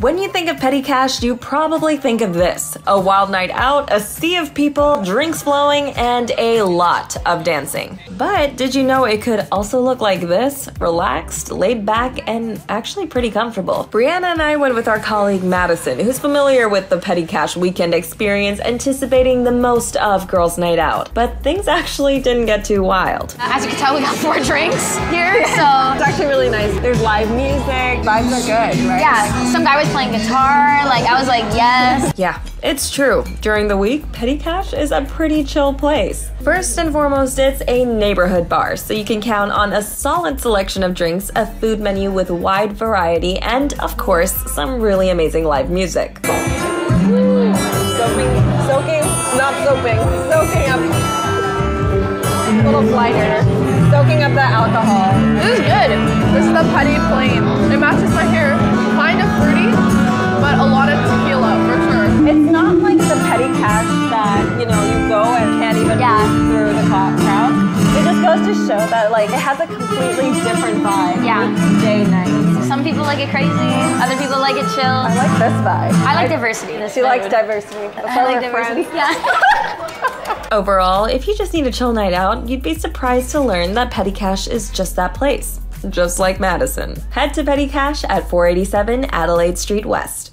When you think of petty cash, you probably think of this a wild night out, a sea of people, drinks flowing, and a lot of dancing. But did you know it could also look like this? Relaxed, laid back, and actually pretty comfortable. Brianna and I went with our colleague Madison, who's familiar with the petty cash weekend experience, anticipating the most of Girls' Night Out. But things actually didn't get too wild. As you can tell, we got four drinks here, so. There's live music, vibes are good, right? Yeah, some guy was playing guitar. Like, I was like, yes. Yeah, it's true. During the week, Petty Cash is a pretty chill place. First and foremost, it's a neighborhood bar, so you can count on a solid selection of drinks, a food menu with wide variety, and, of course, some really amazing live music. Soaking, soaking, not soaping, soaking up. A little lighter. This is the Petty Plain. It matches my hair. Kind of fruity, but a lot of tequila for sure. It's not like the petty cash that, you know, you go and can't even Yeah. through the crowd. It just goes to show that, like, it has a completely different vibe. Yeah. Day night. Some people like it crazy, other people like it chill. I like this vibe. I like diversity. This She likes diversity. That's I like diversity. friends. Yeah. Overall, if you just need a chill night out, you'd be surprised to learn that Petty Cash is just that place. Just like Madison. Head to Petty Cash at 487 Adelaide Street West.